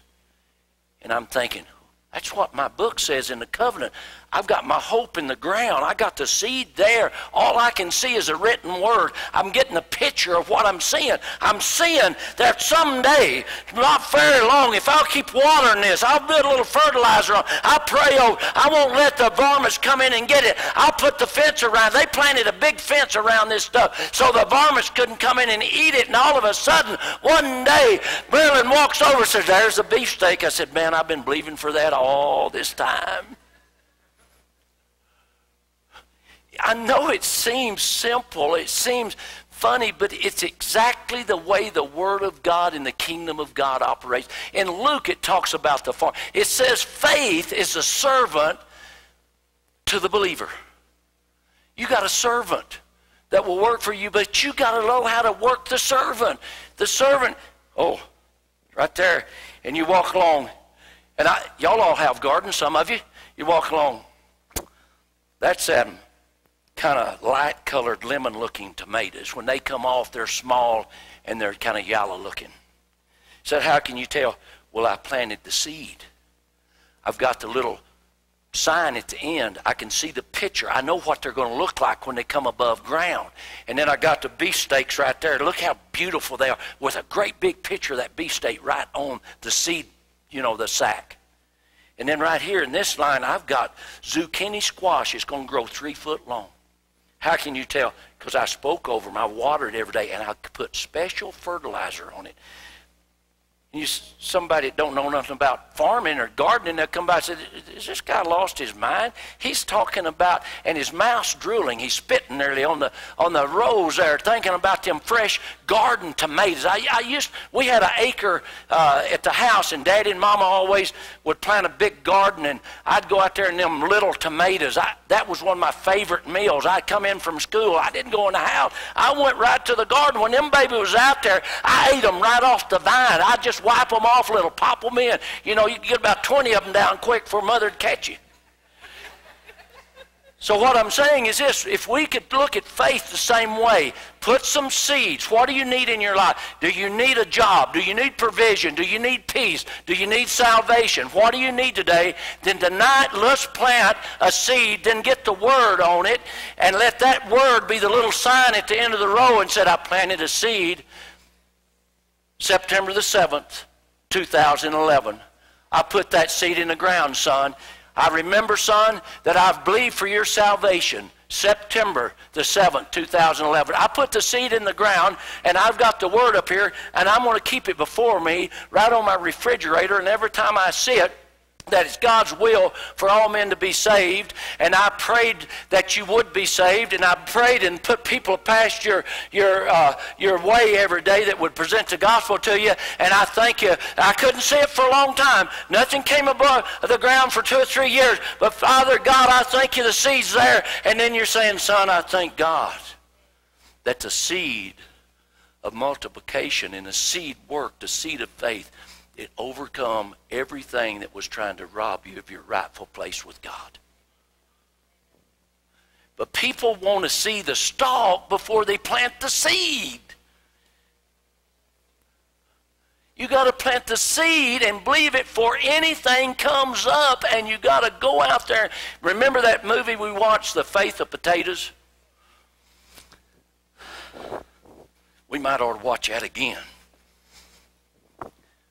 And I'm thinking, that's what my book says in the covenant. I've got my hope in the ground. I got the seed there. All I can see is a written word. I'm getting a picture of what I'm seeing. I'm seeing that someday, not very long, if I'll keep watering this, I'll put a little fertilizer on. I'll pray over. I won't let the varmints come in and get it. I'll put the fence around. They planted a big fence around this stuff so the varmints couldn't come in and eat it. And all of a sudden, one day, Marilyn walks over and says, There's a beefsteak. I said, Man, I've been believing for that all this time. I know it seems simple, it seems funny, but it's exactly the way the Word of God and the kingdom of God operates. In Luke, it talks about the farm. It says faith is a servant to the believer. You got a servant that will work for you, but you got to know how to work the servant. The servant, oh, right there, and you walk along, and I, y'all all have gardens, some of you. You walk along. That's them kind of light colored lemon looking tomatoes. When they come off, they're small and they're kind of yellow looking. Said, How can you tell? Well, I planted the seed. I've got the little sign at the end. I can see the picture. I know what they're going to look like when they come above ground. And then I got the beefsteaks right there. Look how beautiful they are with a great big picture of that beefsteak right on the seed, you know, the sack. And then right here in this line, I've got zucchini squash. It's going to grow three foot long. How can you tell? Because I spoke over them. I watered every day, and I put special fertilizer on it. And you, somebody that don't know nothing about farming or gardening, they'll come by and say, "Is this guy lost his mind?" He's talking about, and his mouth's drooling. He's spitting nearly on the on the rows there, thinking about them fresh garden tomatoes. I, I used we had an acre uh, at the house, and Daddy and Mama always would plant a big garden, and I'd go out there and them little tomatoes. I, that was one of my favorite meals. I'd come in from school. I didn't go in the house. I went right to the garden. When them baby was out there, I ate them right off the vine. I just wipe them off a little, pop them in. You know, you can get about 20 of them down quick before mother would catch you. So what I'm saying is this, if we could look at faith the same way, put some seeds. What do you need in your life? Do you need a job? Do you need provision? Do you need peace? Do you need salvation? What do you need today? Then tonight let's plant a seed, then get the word on it, and let that word be the little sign at the end of the row and said, I planted a seed September the 7th, 2011. I put that seed in the ground, son. I remember, son, that I've believed for your salvation. September the 7th, 2011. I put the seed in the ground and I've got the word up here and I'm going to keep it before me right on my refrigerator and every time I see it, that it's God's will for all men to be saved. And I prayed that you would be saved. And I prayed and put people past your, your, uh, your way every day that would present the gospel to you. And I thank you. I couldn't see it for a long time. Nothing came above the ground for two or three years. But Father God, I thank you the seed's there. And then you're saying, son, I thank God that the seed of multiplication and the seed work, the seed of faith, it overcome everything that was trying to rob you of your rightful place with God. But people want to see the stalk before they plant the seed. You got to plant the seed and believe it for anything comes up, and you got to go out there. Remember that movie we watched, The Faith of Potatoes? We might ought to watch that again.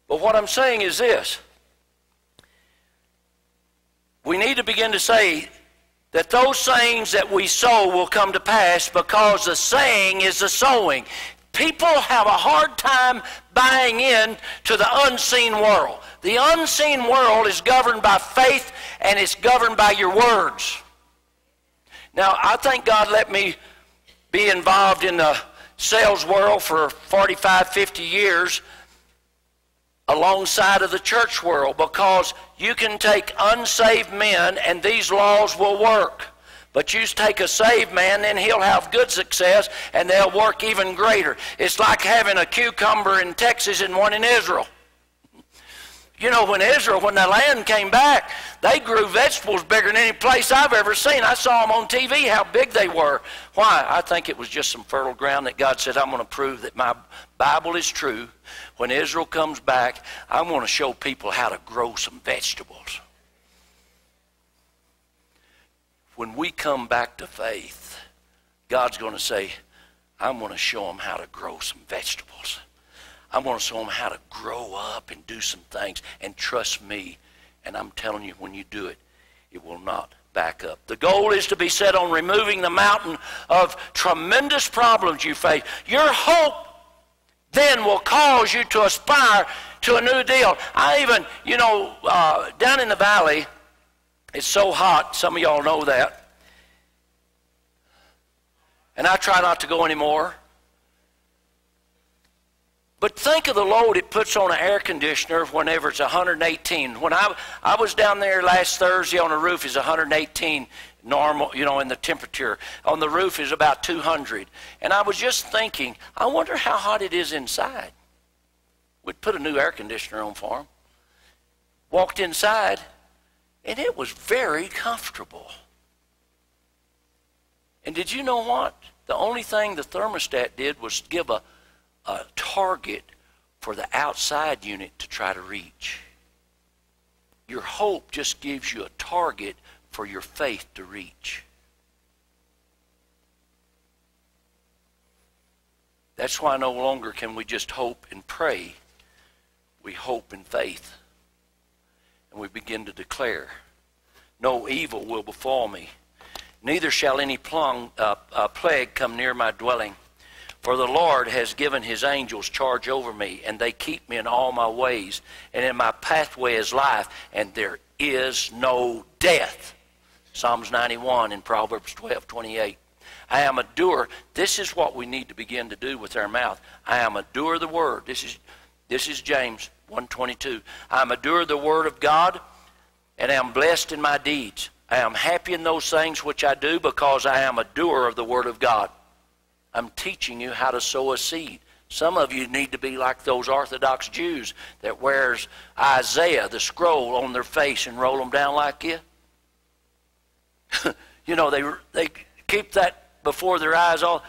But what I'm saying is this we need to begin to say that those sayings that we sow will come to pass because the saying is the sowing. People have a hard time buying in to the unseen world. The unseen world is governed by faith and it's governed by your words. Now, I thank God let me be involved in the sales world for 45, 50 years alongside of the church world because you can take unsaved men and these laws will work. But you take a saved man, then he'll have good success and they'll work even greater. It's like having a cucumber in Texas and one in Israel. You know, when Israel, when the land came back, they grew vegetables bigger than any place I've ever seen. I saw them on TV, how big they were. Why? I think it was just some fertile ground that God said, I'm going to prove that my Bible is true. When Israel comes back, I'm going to show people how to grow some vegetables. When we come back to faith, God's going to say, I'm going to show them how to grow some vegetables. I'm going to show them how to grow up and do some things and trust me. And I'm telling you, when you do it, it will not back up. The goal is to be set on removing the mountain of tremendous problems you face. Your hope then will cause you to aspire to a new deal. I even, you know, uh, down in the valley, it's so hot. Some of y'all know that. And I try not to go anymore. But think of the load it puts on an air conditioner whenever it's 118. When I, I was down there last Thursday on the roof, it's 118 normal, you know, in the temperature. On the roof is about 200. And I was just thinking, I wonder how hot it is inside. We'd put a new air conditioner on for them. Walked inside, and it was very comfortable. And did you know what? The only thing the thermostat did was give a a target for the outside unit to try to reach. Your hope just gives you a target for your faith to reach. That's why no longer can we just hope and pray. We hope in faith. And we begin to declare, No evil will befall me, neither shall any plung, uh, uh, plague come near my dwelling. For the Lord has given his angels charge over me, and they keep me in all my ways. And in my pathway is life, and there is no death. Psalms 91 and Proverbs 12, 28. I am a doer. This is what we need to begin to do with our mouth. I am a doer of the word. This is, this is James 122. I am a doer of the word of God, and I am blessed in my deeds. I am happy in those things which I do because I am a doer of the word of God. I'm teaching you how to sow a seed. Some of you need to be like those Orthodox Jews that wears Isaiah, the scroll, on their face and roll them down like you. you know, they, they keep that before their eyes all.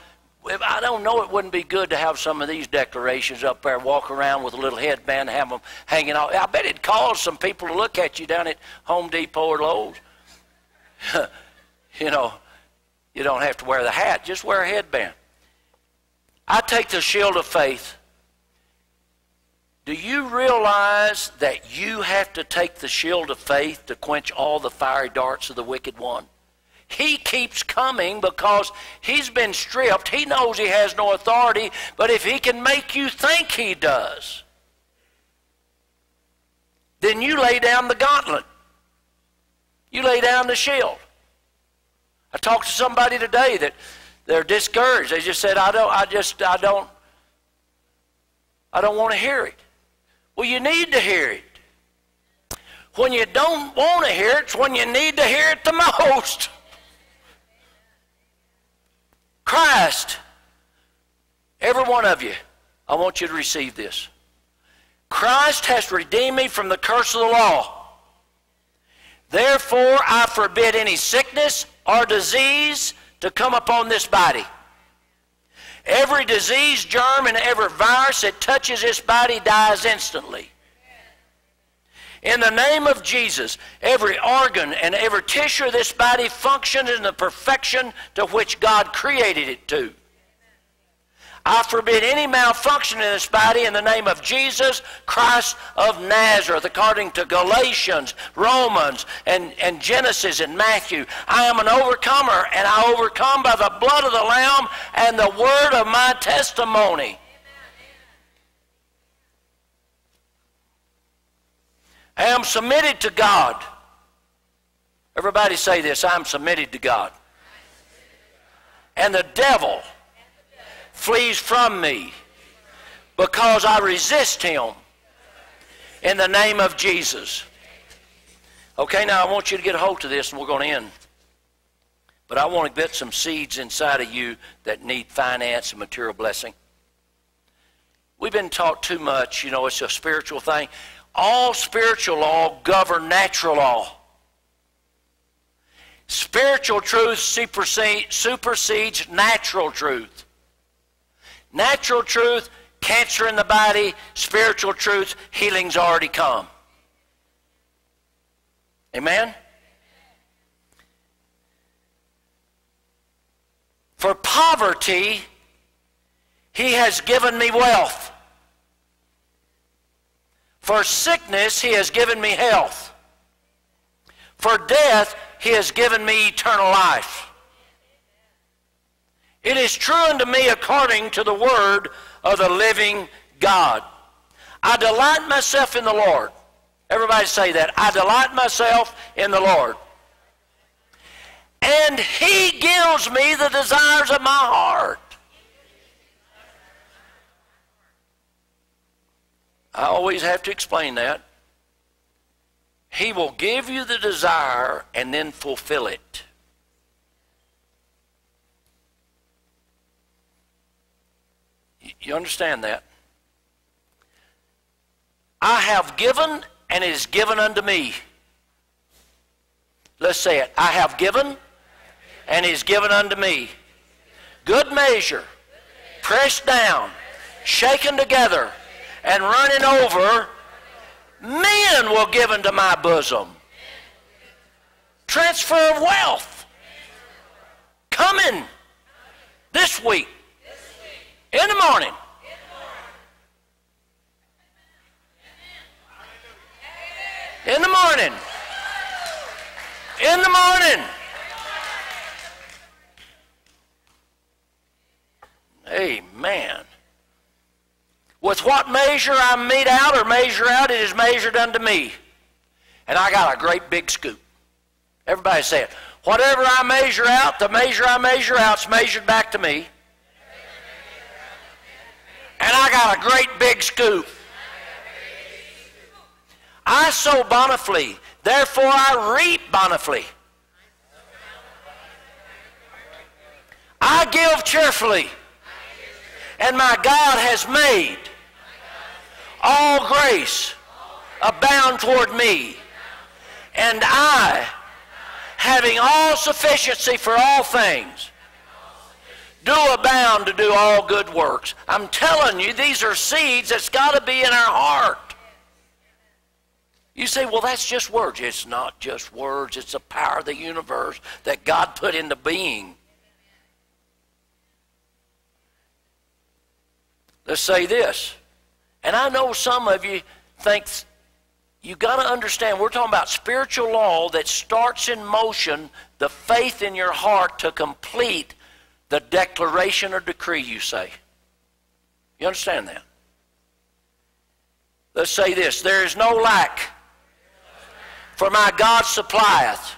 I don't know, it wouldn't be good to have some of these declarations up there, walk around with a little headband, have them hanging out. I bet it'd cause some people to look at you down at Home Depot or Lowe's. you know, you don't have to wear the hat, just wear a headband. I take the shield of faith. Do you realize that you have to take the shield of faith to quench all the fiery darts of the wicked one? He keeps coming because he's been stripped. He knows he has no authority, but if he can make you think he does, then you lay down the gauntlet. You lay down the shield. I talked to somebody today that they're discouraged. They just said, I don't, I just, I don't, I don't want to hear it. Well, you need to hear it. When you don't want to hear it, it's when you need to hear it the most. Christ, every one of you, I want you to receive this. Christ has redeemed me from the curse of the law. Therefore, I forbid any sickness or disease to come upon this body. Every disease, germ, and every virus that touches this body dies instantly. In the name of Jesus, every organ and every tissue of this body functions in the perfection to which God created it to. I forbid any malfunction in this body in the name of Jesus Christ of Nazareth, according to Galatians, Romans, and, and Genesis and Matthew. I am an overcomer, and I overcome by the blood of the Lamb and the word of my testimony. I am submitted to God. Everybody say this I'm submitted to God. And the devil flees from me because I resist him in the name of Jesus. Okay, now I want you to get a hold of this and we're going to end. But I want to get some seeds inside of you that need finance and material blessing. We've been taught too much, you know, it's a spiritual thing. All spiritual law govern natural law. Spiritual truth supersedes natural truth. Natural truth, cancer in the body, spiritual truth, healing's already come. Amen? For poverty, he has given me wealth. For sickness, he has given me health. For death, he has given me eternal life. It is true unto me according to the word of the living God. I delight myself in the Lord. Everybody say that. I delight myself in the Lord. And he gives me the desires of my heart. I always have to explain that. He will give you the desire and then fulfill it. You understand that? I have given and is given unto me. Let's say it. I have given and is given unto me. Good measure, pressed down, shaken together, and running over, men will give into my bosom. Transfer of wealth coming this week. In the morning. In the morning. In the morning. Amen. With what measure I mete out or measure out, it is measured unto me. And I got a great big scoop. Everybody say it. Whatever I measure out, the measure I measure out is measured back to me. And I got a great big scoop. I sow bountifully, therefore I reap bountifully. I give cheerfully, and my God has made all grace abound toward me. And I, having all sufficiency for all things, do abound to do all good works. I'm telling you, these are seeds that's got to be in our heart. You say, well, that's just words. It's not just words, it's the power of the universe that God put into being. Let's say this. And I know some of you think you've got to understand we're talking about spiritual law that starts in motion the faith in your heart to complete the declaration or decree you say. You understand that? Let's say this there is no lack, for my God supplieth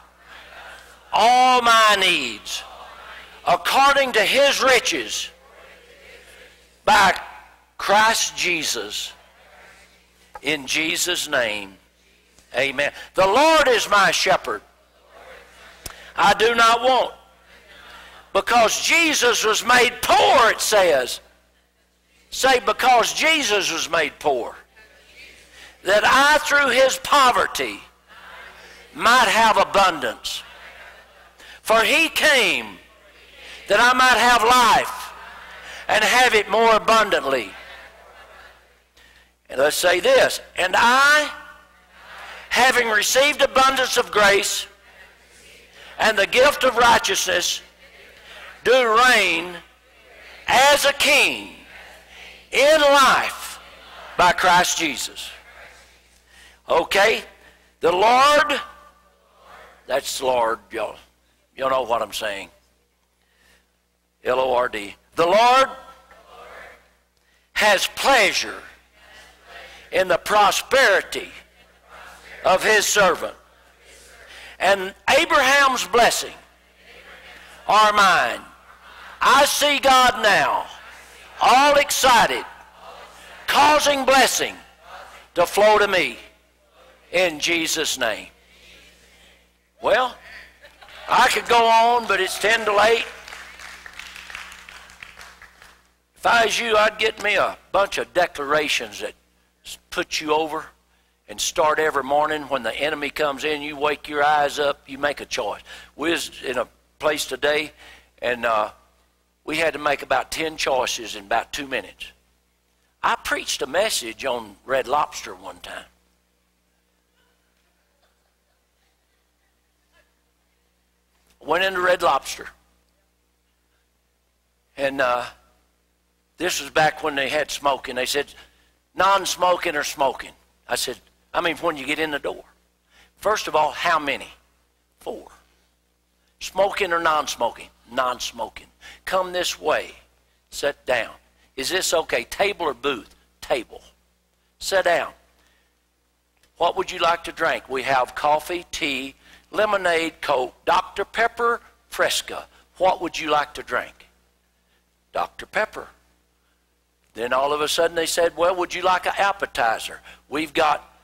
all my needs according to his riches by Christ Jesus. In Jesus' name, amen. The Lord is my shepherd. I do not want. Because Jesus was made poor, it says. Say, because Jesus was made poor. That I, through his poverty, might have abundance. For he came that I might have life and have it more abundantly. And let's say this, and I, having received abundance of grace and the gift of righteousness, do reign as a king in life by Christ Jesus. Okay? The Lord, that's Lord, y'all. You know what I'm saying. L O R D. The Lord has pleasure in the prosperity of his servant. And Abraham's blessing are mine. I see God now, all excited, causing blessing to flow to me in Jesus' name. Well, I could go on, but it's 10 to 8. If I was you, I'd get me a bunch of declarations that put you over and start every morning when the enemy comes in, you wake your eyes up, you make a choice. We was in a place today, and uh, we had to make about 10 choices in about two minutes. I preached a message on Red Lobster one time. Went into Red Lobster. And uh, this was back when they had smoking. They said, non smoking or smoking. I said, I mean, when you get in the door. First of all, how many? Four. Smoking or non smoking? Non smoking. Come this way. Sit down. Is this okay? Table or booth? Table. Sit down. What would you like to drink? We have coffee, tea, lemonade, Coke, Dr. Pepper, Fresca. What would you like to drink? Dr. Pepper. Then all of a sudden they said, Well, would you like an appetizer? We've got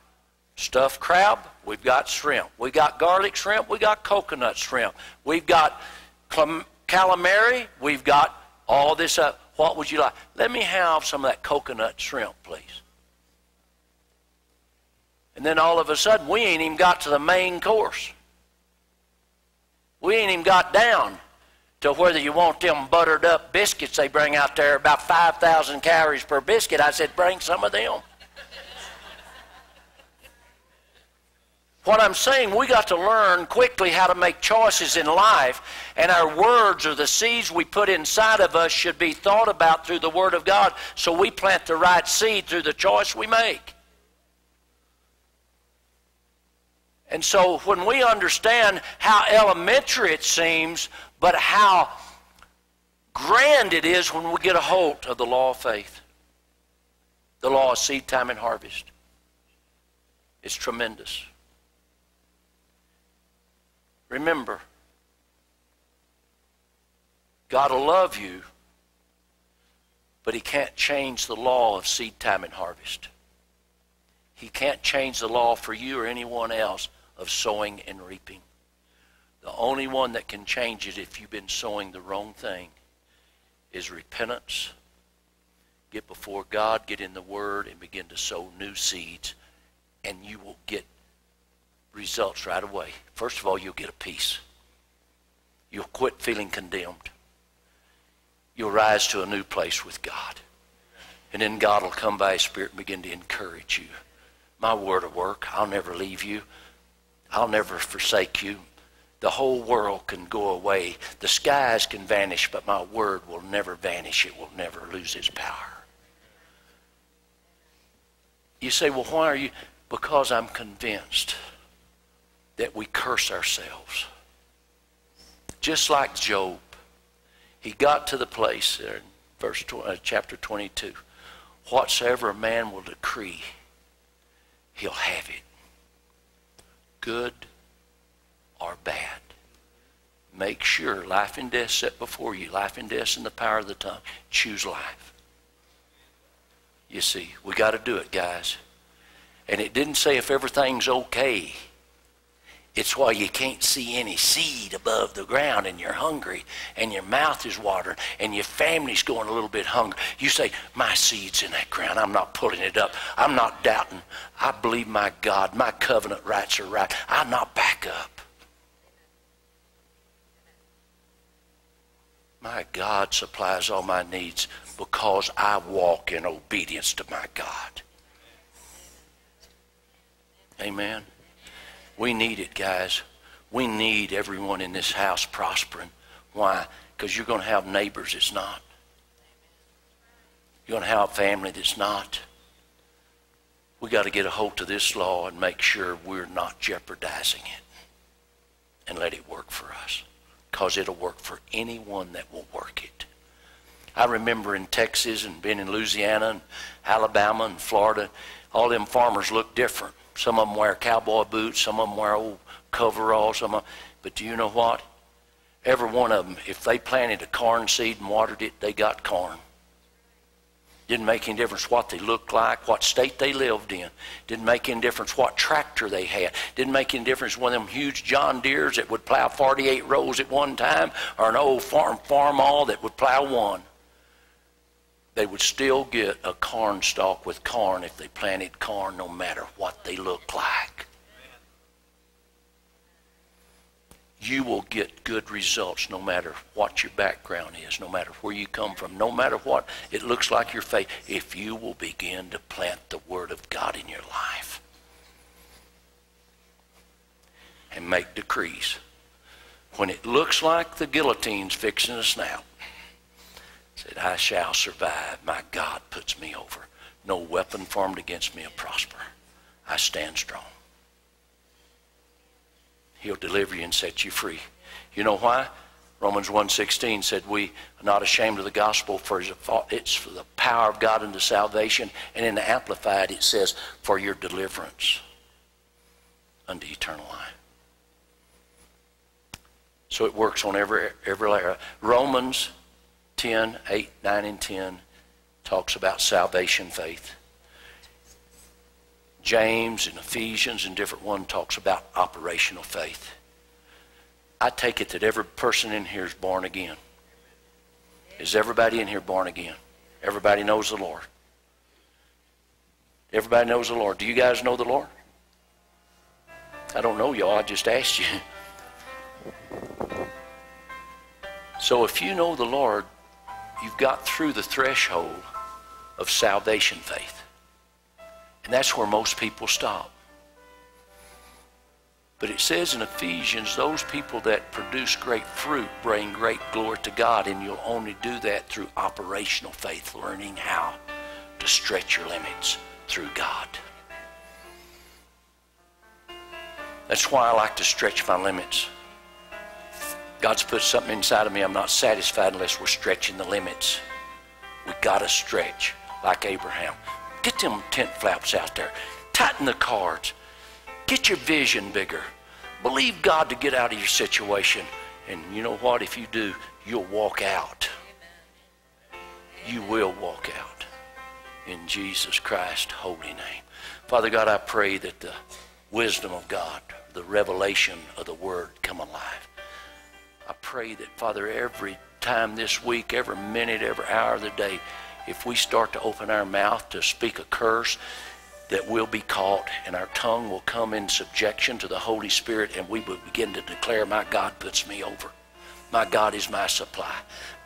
stuffed crab, we've got shrimp, we've got garlic shrimp, we've got coconut shrimp, we've got calamari, we've got all this up. What would you like? Let me have some of that coconut shrimp, please. And then all of a sudden, we ain't even got to the main course. We ain't even got down to whether you want them buttered up biscuits they bring out there, about 5,000 calories per biscuit. I said, bring some of them. What I'm saying, we got to learn quickly how to make choices in life, and our words or the seeds we put inside of us should be thought about through the Word of God so we plant the right seed through the choice we make. And so when we understand how elementary it seems, but how grand it is when we get a hold of the law of faith, the law of seed time and harvest. It's tremendous. Remember, God will love you, but He can't change the law of seed time and harvest. He can't change the law for you or anyone else of sowing and reaping. The only one that can change it if you've been sowing the wrong thing is repentance. Get before God, get in the Word, and begin to sow new seeds, and you will get results right away. First of all, you'll get a peace. You'll quit feeling condemned. You'll rise to a new place with God. And then God will come by His Spirit and begin to encourage you. My word of work, I'll never leave you. I'll never forsake you. The whole world can go away. The skies can vanish, but my word will never vanish. It will never lose its power. You say, well, why are you? Because I'm convinced that we curse ourselves. Just like Job. He got to the place there in verse uh, chapter 22. Whatsoever a man will decree, he'll have it. Good or bad. Make sure life and death set before you. Life and death in the power of the tongue. Choose life. You see, we got to do it, guys. And it didn't say if everything's okay. It's why you can't see any seed above the ground and you're hungry and your mouth is watering and your family's going a little bit hungry. You say, My seed's in that ground. I'm not pulling it up. I'm not doubting. I believe my God, my covenant rights are right. I'm not back up. My God supplies all my needs because I walk in obedience to my God. Amen. We need it, guys. We need everyone in this house prospering. Why? Because you're going to have neighbors that's not. You're going to have a family that's not. We got to get a hold of this law and make sure we're not jeopardizing it and let it work for us because it'll work for anyone that will work it. I remember in Texas and being in Louisiana and Alabama and Florida, all them farmers look different. Some of them wear cowboy boots, some of them wear old coveralls, some of them, but do you know what? Every one of them, if they planted a corn seed and watered it, they got corn. Didn't make any difference what they looked like, what state they lived in. Didn't make any difference what tractor they had. Didn't make any difference one of them huge John Deeres that would plow 48 rows at one time or an old farm Farmall that would plow one. They would still get a corn stalk with corn if they planted corn no matter what they looked like. You will get good results no matter what your background is, no matter where you come from, no matter what it looks like your faith, if you will begin to plant the Word of God in your life and make decrees. When it looks like the guillotine's fixing to snap, said, I shall survive. My God puts me over. No weapon formed against me will prosper. I stand strong. He'll deliver you and set you free. You know why? Romans 1.16 said, We are not ashamed of the gospel, for it's for the power of God unto salvation. And in the Amplified, it says, For your deliverance unto eternal life. So it works on every, every layer. Romans 10, 8, 9, and 10 talks about salvation faith. James and Ephesians and different one talks about operational faith. I take it that every person in here is born again. Is everybody in here born again? Everybody knows the Lord. Everybody knows the Lord. Do you guys know the Lord? I don't know y'all. I just asked you. So if you know the Lord, you've got through the threshold of salvation faith. And that's where most people stop. But it says in Ephesians, those people that produce great fruit bring great glory to God, and you'll only do that through operational faith, learning how to stretch your limits through God. That's why I like to stretch my limits. God's put something inside of me. I'm not satisfied unless we're stretching the limits. We got to stretch like Abraham. Get them tent flaps out there. Tighten the cards. Get your vision bigger. Believe God to get out of your situation. And you know what? If you do, you'll walk out. You will walk out. In Jesus Christ's holy name. Father God, I pray that the wisdom of God, the revelation of the Word come alive. I pray that, Father, every time this week, every minute, every hour of the day, if we start to open our mouth to speak a curse, that we'll be caught and our tongue will come in subjection to the Holy Spirit and we will begin to declare, My God puts me over. My God is my supply.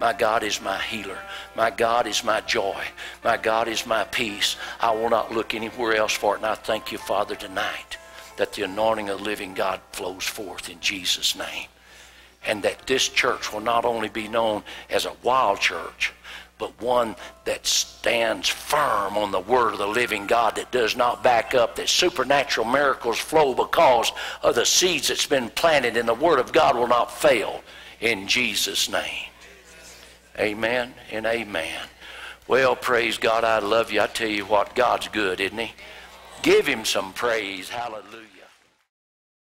My God is my healer. My God is my joy. My God is my peace. I will not look anywhere else for it. And I thank you, Father, tonight that the anointing of the living God flows forth in Jesus' name. And that this church will not only be known as a wild church, but one that stands firm on the word of the living God that does not back up, that supernatural miracles flow because of the seeds that's been planted, and the word of God will not fail in Jesus' name. Amen and amen. Well, praise God. I love you. I tell you what, God's good, isn't He? Give Him some praise. Hallelujah.